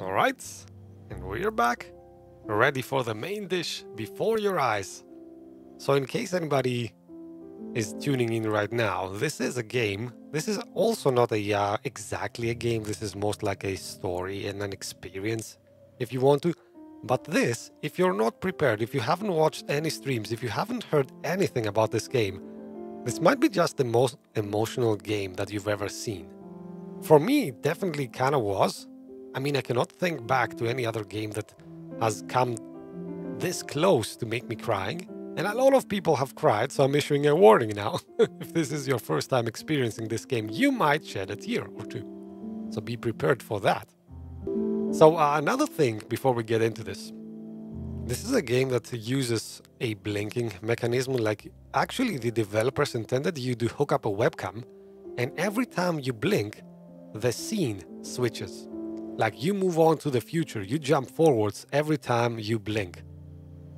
Alright, and we're back, ready for the main dish before your eyes. So in case anybody is tuning in right now, this is a game. This is also not a uh, exactly a game. This is most like a story and an experience, if you want to. But this, if you're not prepared, if you haven't watched any streams, if you haven't heard anything about this game, this might be just the most emotional game that you've ever seen. For me, it definitely kind of was. I mean, I cannot think back to any other game that has come this close to make me crying. And a lot of people have cried, so I'm issuing a warning now. if this is your first time experiencing this game, you might shed a tear or two. So be prepared for that. So, uh, another thing before we get into this this is a game that uses a blinking mechanism. Like, actually, the developers intended you to hook up a webcam, and every time you blink, the scene switches. Like you move on to the future, you jump forwards every time you blink.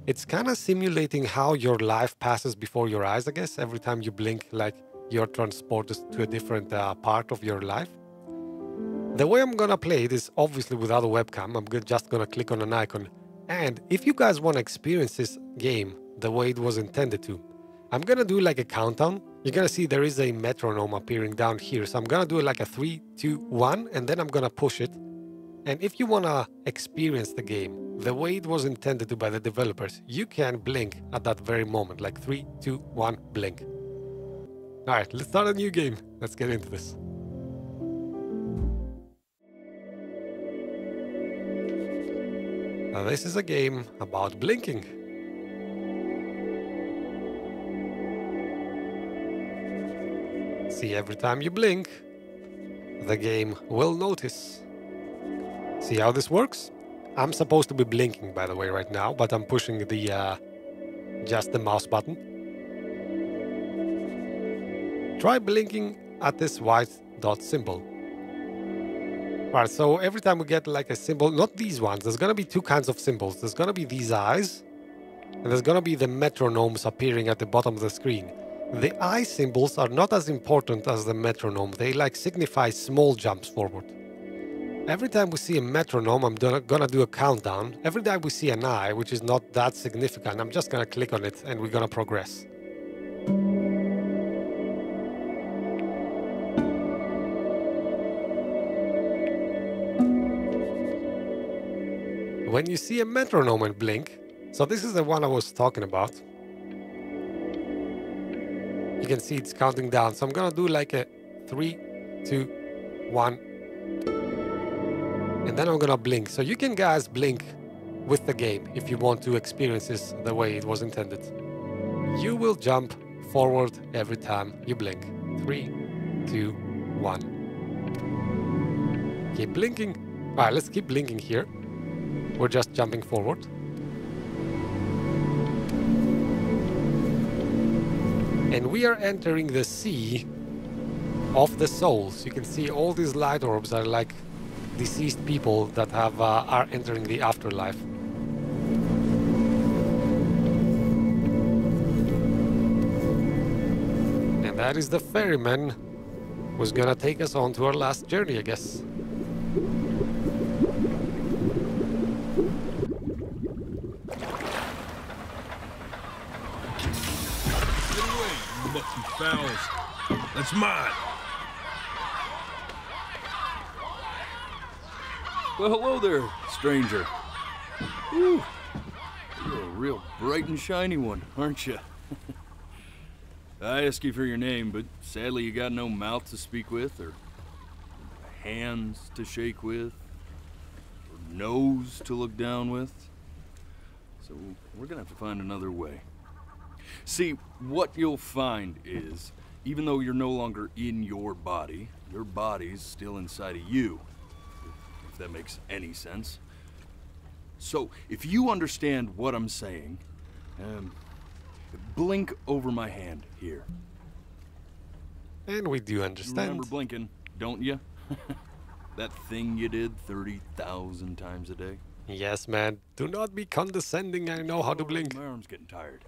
It's kind of simulating how your life passes before your eyes, I guess. Every time you blink, like you're transported to a different uh, part of your life. The way I'm gonna play it is obviously without a webcam. I'm just gonna click on an icon. And if you guys wanna experience this game the way it was intended to, I'm gonna do like a countdown. You're gonna see there is a metronome appearing down here. So I'm gonna do like a three, two, one, and then I'm gonna push it and if you want to experience the game the way it was intended to by the developers, you can blink at that very moment, like three, two, one, blink. All right, let's start a new game. Let's get into this. Now, this is a game about blinking. See, every time you blink, the game will notice. See how this works? I'm supposed to be blinking, by the way, right now, but I'm pushing the uh, just the mouse button. Try blinking at this white dot symbol. Alright, so every time we get like a symbol, not these ones, there's gonna be two kinds of symbols. There's gonna be these eyes, and there's gonna be the metronomes appearing at the bottom of the screen. The eye symbols are not as important as the metronome, they like signify small jumps forward. Every time we see a metronome, I'm gonna do a countdown. Every time we see an eye, which is not that significant, I'm just gonna click on it and we're gonna progress. When you see a metronome and blink, so this is the one I was talking about. You can see it's counting down. So I'm gonna do like a three, two, one, and then I'm gonna blink. So you can guys blink with the game if you want to experience this the way it was intended. You will jump forward every time you blink. Three, two, one. Keep blinking. Alright, let's keep blinking here. We're just jumping forward. And we are entering the sea of the souls. You can see all these light orbs are like deceased people that have uh, are entering the afterlife. And that is the ferryman who's gonna take us on to our last journey, I guess. Get away, you mucky fowls. That's mine. Well, hello there, stranger. Whew. You're a real bright and shiny one, aren't you? I ask you for your name, but sadly you got no mouth to speak with, or hands to shake with, or nose to look down with. So we're gonna have to find another way. See, what you'll find is, even though you're no longer in your body, your body's still inside of you if that makes any sense. So, if you understand what I'm saying, um, blink over my hand here. And we do You understand. remember blinking, don't you? that thing you did 30,000 times a day? Yes, man. Do not be condescending. I know how to blink. My arm's getting tired.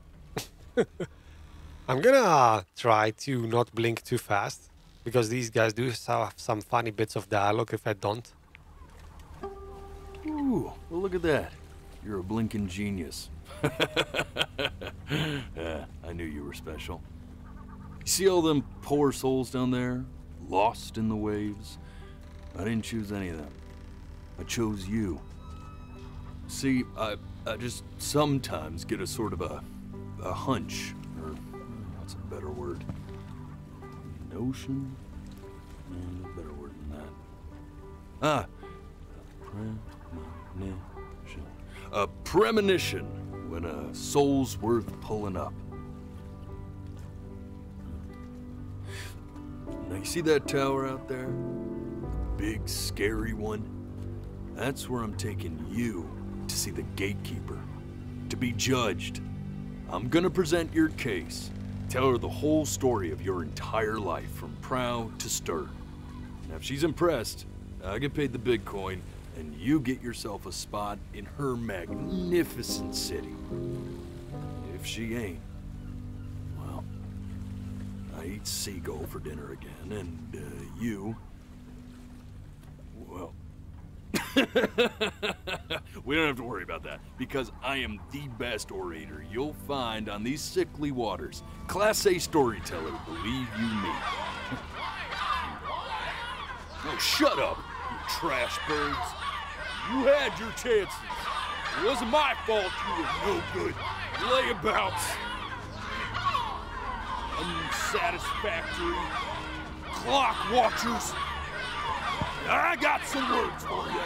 I'm gonna uh, try to not blink too fast because these guys do have some funny bits of dialogue if I don't. Well, look at that. You're a blinking genius. I knew you were special. You see all them poor souls down there, lost in the waves? I didn't choose any of them. I chose you. See, I, I just sometimes get a sort of a, a hunch, or what's a better word? Notion? Better word than that. Ah, premonition. A premonition when a soul's worth pulling up. Now you see that tower out there? The big, scary one? That's where I'm taking you to see the gatekeeper, to be judged. I'm gonna present your case, tell her the whole story of your entire life, from prow to stern. Now, if she's impressed, I get paid the big coin, and you get yourself a spot in her magnificent city. If she ain't, well, I eat seagull for dinner again, and uh, you, well, we don't have to worry about that because I am the best orator you'll find on these sickly waters. Class A storyteller, believe you me. oh, shut up, you trash birds. You had your chances. It wasn't my fault you were no good. Layabouts. Unsatisfactory. Clock watchers. I got some words for you.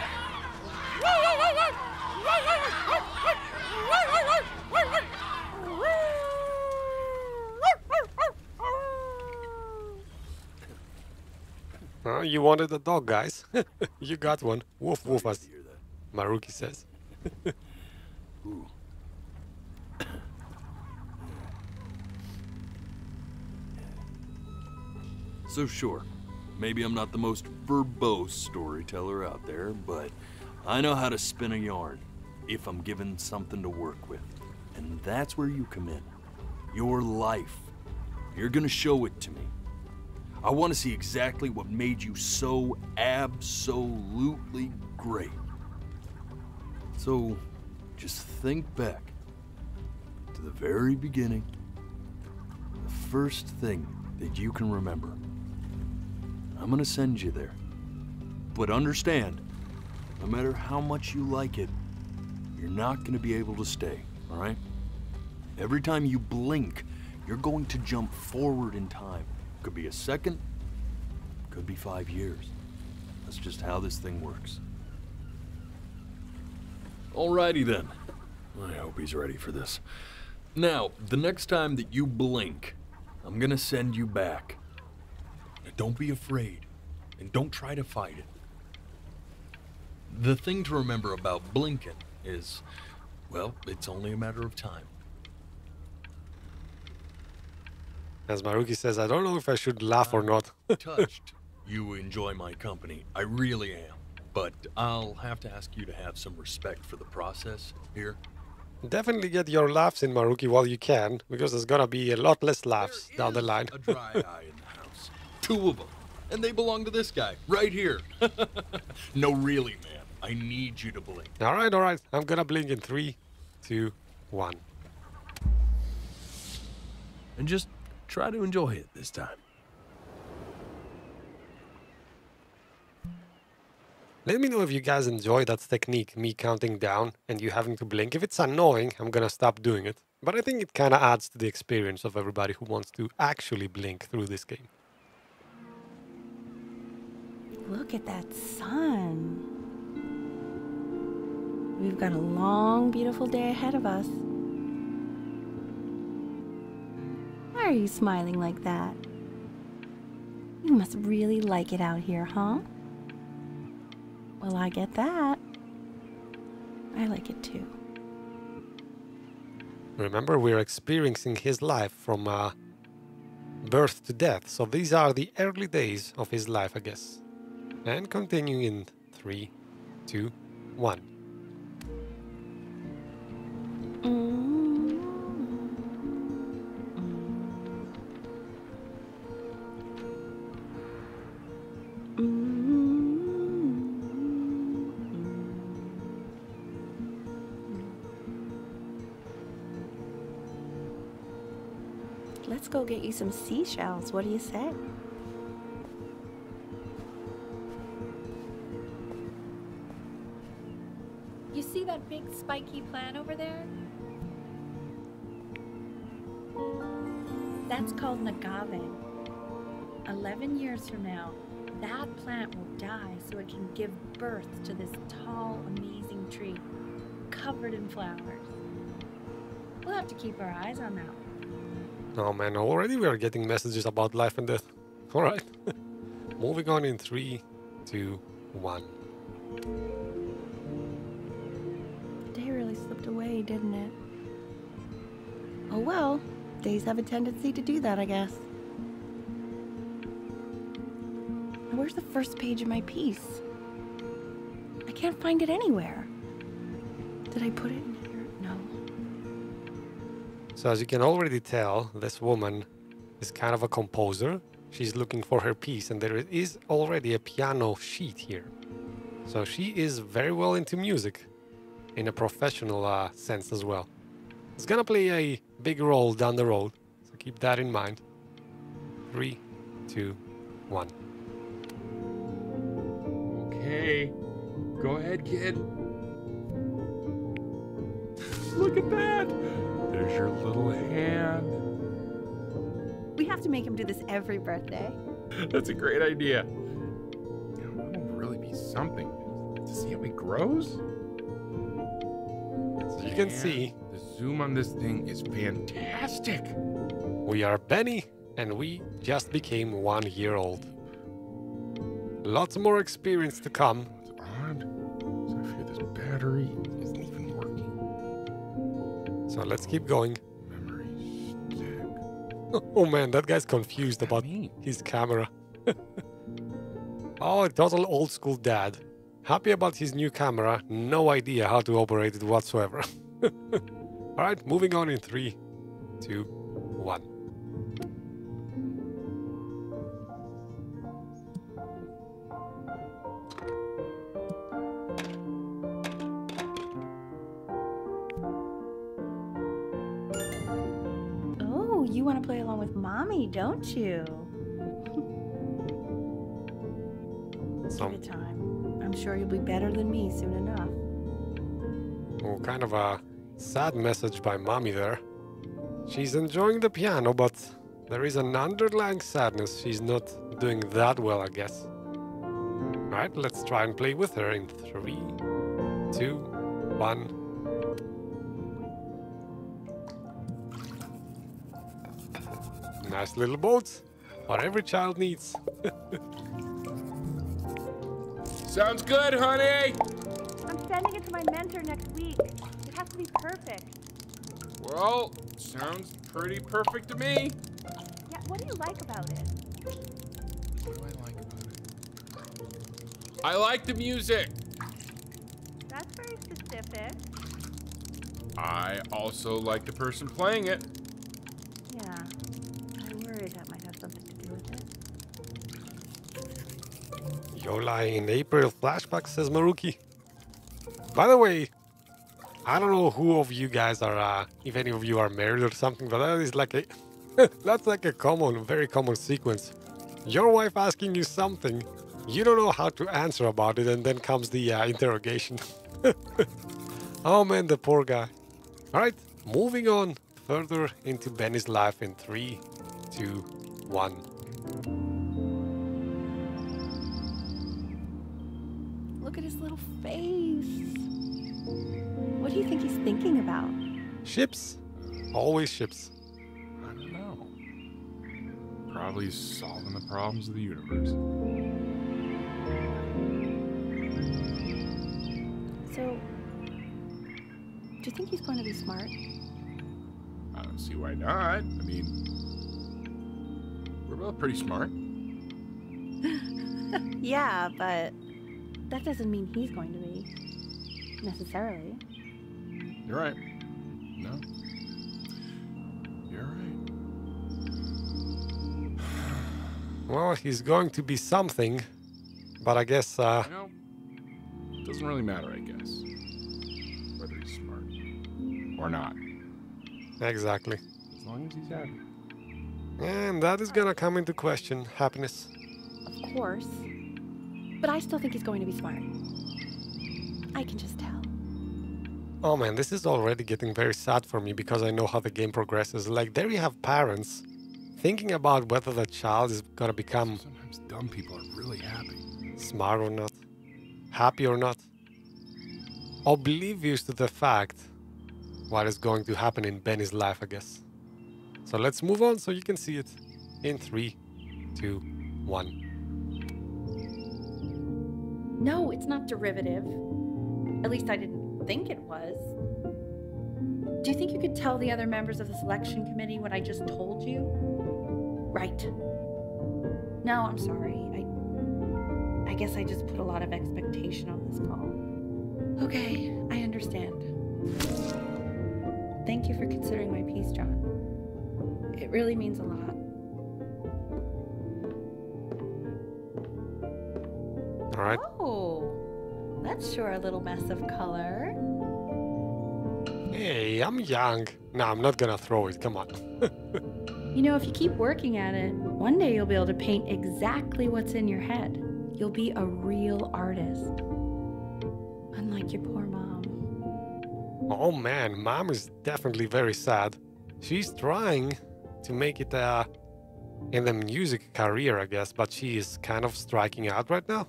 You wanted a dog, guys. you got one. Woof woof, that? Maruki says. Ooh. so sure, maybe I'm not the most verbose storyteller out there, but I know how to spin a yarn if I'm given something to work with. And that's where you come in. Your life. You're gonna show it to me. I want to see exactly what made you so absolutely great. So, just think back to the very beginning, the first thing that you can remember. I'm gonna send you there. But understand, no matter how much you like it, you're not gonna be able to stay, alright? Every time you blink, you're going to jump forward in time. Could be a second, could be five years. That's just how this thing works. Alrighty then. I hope he's ready for this. Now, the next time that you blink, I'm gonna send you back. Now, don't be afraid, and don't try to fight it. The thing to remember about blinking is, well, it's only a matter of time. As Maruki says, I don't know if I should laugh or not. Touched. You enjoy my company. I really am. But I'll have to ask you to have some respect for the process here. Definitely get your laughs in, Maruki, while you can, because there's gonna be a lot less laughs There down the line. a dry eye in the house. Two of them. And they belong to this guy, right here. no, really, man. I need you to blink. all right, all right. I'm gonna blink in three, two, one. And just try to enjoy it this time. Let me know if you guys enjoy that technique, me counting down and you having to blink. If it's annoying, I'm gonna stop doing it. But I think it kind of adds to the experience of everybody who wants to actually blink through this game. Look at that sun. We've got a long, beautiful day ahead of us. Why are you smiling like that? You must really like it out here, huh? Well, I get that. I like it too. Remember, we're experiencing his life from uh, birth to death. So these are the early days of his life, I guess. And continuing in three, two, one. Let's go get you some seashells. What do you say? You see that big spiky plant over there? That's called agave. 11 years from now, that plant will die so it can give birth to this tall, amazing tree covered in flowers. We'll have to keep our eyes on that one. Oh man, already we are getting messages about life and death. Alright. Moving on in three, two, one. The day really slipped away, didn't it? Oh well, days have a tendency to do that, I guess. Where's the first page of my piece? I can't find it anywhere. Did I put it. So as you can already tell, this woman is kind of a composer. She's looking for her piece, and there is already a piano sheet here. So she is very well into music, in a professional uh, sense as well. It's gonna play a big role down the road, so keep that in mind. Three, two, one. Okay. Go ahead, kid. Look at that. There's your little hand. We have to make him do this every birthday. That's a great idea. That will really be something to see how he grows. So you can see the zoom on this thing is fantastic. we are Benny, and we just became one year old. Lots more experience to come, so let's keep going. Oh man, that guy's confused about his camera. oh, total old school dad. Happy about his new camera, no idea how to operate it whatsoever. Alright, moving on in three, two, one. Mommy, don't you? So, Give it time. I'm sure you'll be better than me soon enough. oh, kind of a sad message by mommy there. She's enjoying the piano, but there is an underlying sadness. She's not doing that well, I guess. Alright, let's try and play with her in three, two, one. Nice little boats. What every child needs. Sounds good, honey. I'm sending it to my mentor next week. It has to be perfect. Well, sounds pretty perfect to me. Yeah, what do you like about it? What do I like about it? I like the music. That's very specific. I also like the person playing it. It. Yola in April flashback, says Maruki. By the way, I don't know who of you guys are, uh, if any of you are married or something, but that is like a, that's like a common, very common sequence. Your wife asking you something, you don't know how to answer about it, and then comes the uh, interrogation. oh man, the poor guy. All right, moving on further into Benny's life in three, two, one. Look at his little face. What do you think he's thinking about? Ships, always ships. I don't know. Probably solving the problems of the universe. So, do you think he's going to be smart? I don't see why not. I mean, we're both pretty smart. Yeah, but that doesn't mean he's going to be. Necessarily. You're right. No. You're right. Well, he's going to be something, but I guess uh, You know, it doesn't really matter, I guess. Whether he's smart or not. exactly. As long as he's happy. And that is gonna come into question happiness. Of course. But I still think he's going to be smart. I can just tell. Oh man, this is already getting very sad for me because I know how the game progresses. Like, there you have parents thinking about whether the child is gonna become Sometimes dumb people are really happy. smart or not, happy or not, oblivious to the fact what is going to happen in Benny's life, I guess. So let's move on so you can see it in three, two, one. No, it's not derivative. At least I didn't think it was. Do you think you could tell the other members of the selection committee what I just told you? Right. No, I'm sorry. I I guess I just put a lot of expectation on this call. Okay, I understand. Thank you for considering my piece, John. It really means a lot. Right. Oh, that's sure a little mess of color. Hey, I'm young. No, I'm not gonna throw it. Come on. You know, if you keep working at it, one day you'll be able to paint exactly what's in your head. You'll be a real artist. Unlike your poor mom. Oh man, mom is definitely very sad. She's trying to make it uh, in the music career, I guess, but she is kind of striking out right now.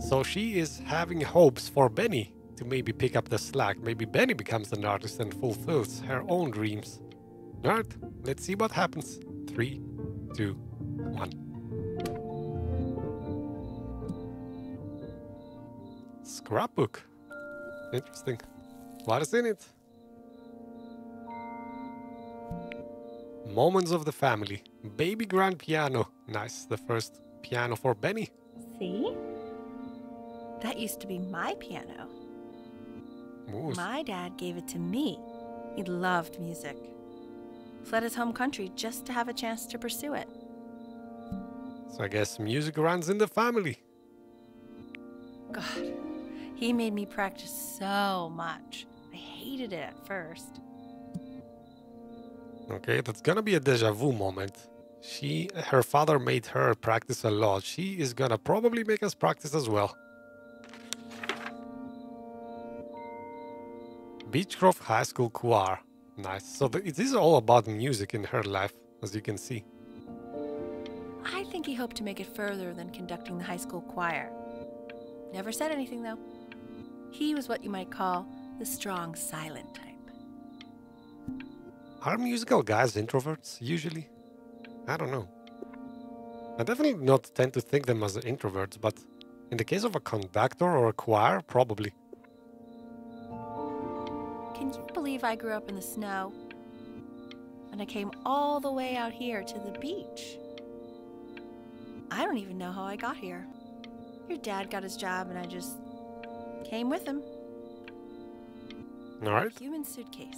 So she is having hopes for Benny to maybe pick up the slack. Maybe Benny becomes an artist and fulfills her own dreams. Alright, let's see what happens. Three, two, one. Scrapbook. Interesting. What is in it? Moments of the family. Baby grand piano. Nice. The first piano for Benny. See? That used to be my piano. Ooh, My dad gave it to me. He loved music. Fled his home country just to have a chance to pursue it. so I guess music runs in the family. God, he made me practice so much. I hated it at first. Okay, that's gonna be a deja vu moment. She, her father made her practice a lot. She is gonna probably make us practice as well. Beechcroft High School Choir. Nice. So it is all about music in her life, as you can see. I think he hoped to make it further than conducting the high school choir. Never said anything, though. He was what you might call the strong, silent type. Are musical guys introverts usually? I don't know. I definitely not tend to think them as introverts, but in the case of a conductor or a choir, probably. Can you believe I grew up in the snow? And I came all the way out here to the beach. I don't even know how I got here. Your dad got his job, and I just came with him. All right. Human suitcase.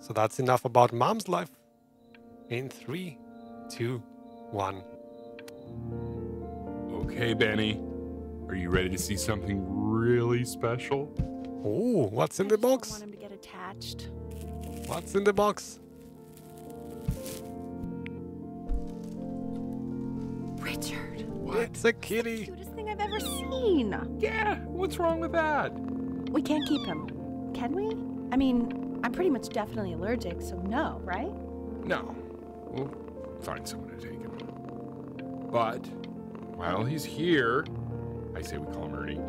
So that's enough about mom's life. In three, two, one. Okay, Benny. Are you ready to see something really special? Oh, what's in the just don't box? want him to get attached. What's in the box? Richard, What? It's a kitty. cutest thing I've ever seen. Yeah, what's wrong with that? We can't keep him, can we? I mean, I'm pretty much definitely allergic, so no, right? No. We'll find someone to take him. But while he's here, I say we call him Ernie.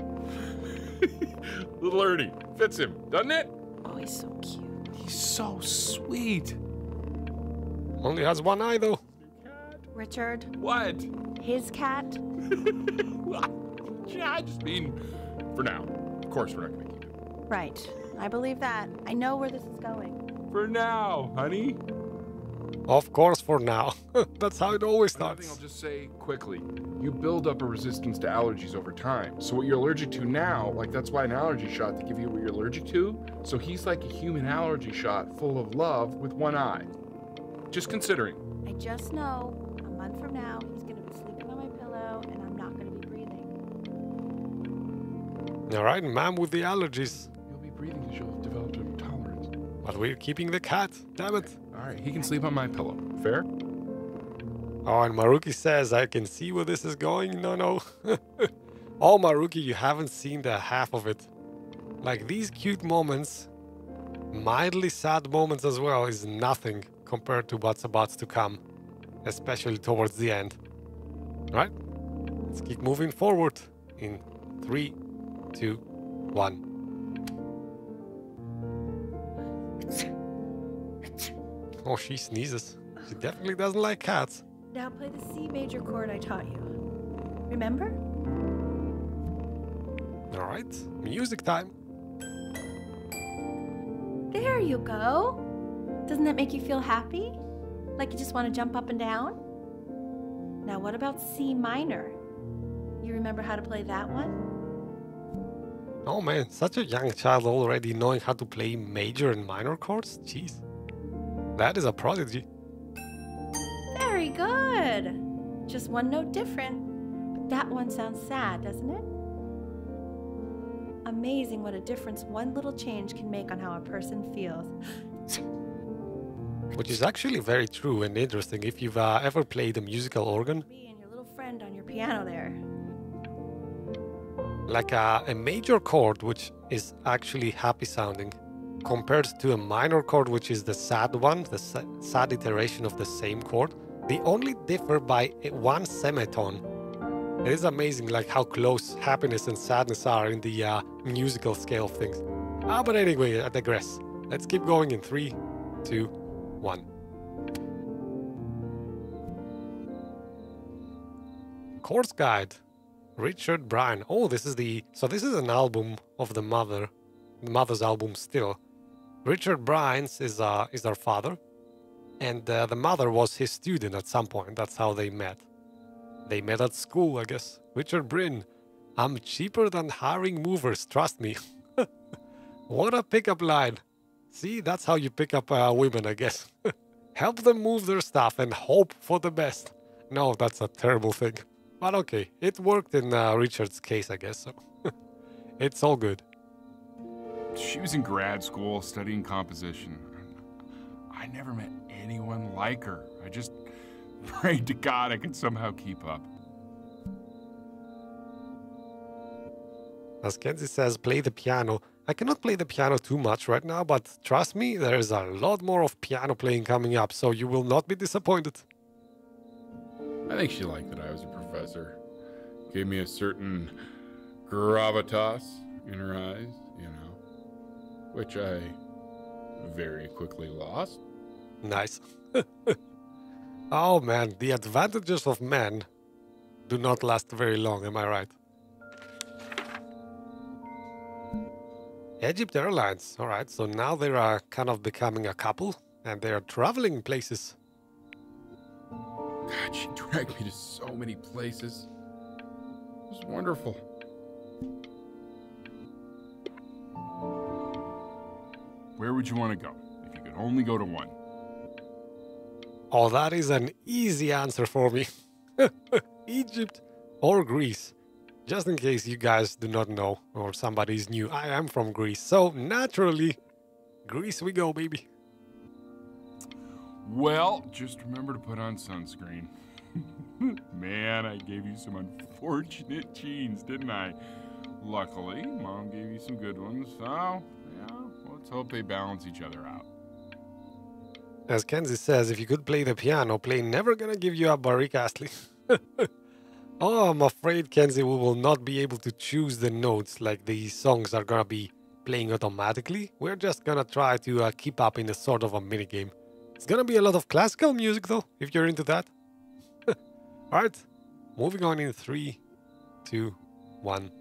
Little Ernie. Fits him, doesn't it? Oh, he's so cute. He's so sweet. Only has one eye though. Richard, What? his cat. Yeah, I just mean for now. Of course, we're not going to keep him. Right. I believe that. I know where this is going. For now, honey. Of course, for now. That's how it always Another thing starts. I'll just say quickly. You build up a resistance to allergies over time. So what you're allergic to now, like that's why an allergy shot to give you what you're allergic to. So he's like a human allergy shot full of love with one eye. Just considering. I just know a month from now he's going to be sleeping on my pillow and I'm not going to be breathing. All right, ma'am with the allergies. You'll be breathing because you'll have developed a tolerance. But we're keeping the cat. Damn it. He can sleep on my pillow. Fair? Oh, and Maruki says, I can see where this is going. No, no. oh, Maruki, you haven't seen the half of it. Like these cute moments, mildly sad moments as well, is nothing compared to what's about to come, especially towards the end. Right? Let's keep moving forward in three, two, one. Oh, she sneezes. She definitely doesn't like cats. Now play the C major chord I taught you. Remember? All right, music time. There you go. Doesn't that make you feel happy? Like you just want to jump up and down? Now, what about C minor? You remember how to play that one? Oh man, such a young child already knowing how to play major and minor chords? Jeez. That is a prodigy. Very good. Just one note different. But that one sounds sad, doesn't it? Amazing what a difference one little change can make on how a person feels. Which is actually very true and interesting if you've uh, ever played a musical organ. Me and your little friend on your piano there. Like a, a major chord, which is actually happy sounding, compared to a minor chord, which is the sad one, the sad iteration of the same chord. They only differ by one semitone. It is amazing, like how close happiness and sadness are in the uh, musical scale of things. Ah, but anyway, I digress. Let's keep going in three, two, one. Chords Guide, Richard Brynn. Oh, this is the so this is an album of the mother, the mother's album still. Richard Brynn's is uh is father, and uh, the mother was his student at some point. That's how they met. They met at school, I guess. Richard Brynn, I'm cheaper than hiring movers. Trust me. what a pickup line. See, that's how you pick up uh, women, I guess. Help them move their stuff and hope for the best. No, that's a terrible thing. But okay, it worked in uh, Richard's case, I guess, so it's all good. She was in grad school studying composition. I never met anyone like her. I just prayed to God I could somehow keep up. As Kenzie says, play the piano. I cannot play the piano too much right now, but trust me, there is a lot more of piano playing coming up, so you will not be disappointed. I think she liked that I was a professor. Gave me a certain gravitas in her eyes, you know, which I very quickly lost. Nice. oh man, the advantages of men do not last very long, am I right? Egypt Airlines. All right, so now they are kind of becoming a couple and they are traveling places. God, she dragged me to so many places. It was wonderful. Where would you want to go if you could only go to one? Oh, that is an easy answer for me. Egypt or Greece. Just in case you guys do not know or somebody's new, I am from Greece. So naturally, Greece we go, baby. Well, just remember to put on sunscreen. Man, I gave you some unfortunate genes, didn't I? Luckily, Mom gave you some good ones, so let's hope they balance each other out. As Kenzie says, if you could play the piano, play never gonna give you up Barry Castley. oh, I'm afraid, Kenzie, we will not be able to choose the notes like these songs are gonna be playing automatically. We're just gonna try to uh, keep up in a sort of a minigame. It's gonna be a lot of classical music though, if you're into that. Alright, moving on in three, two, one.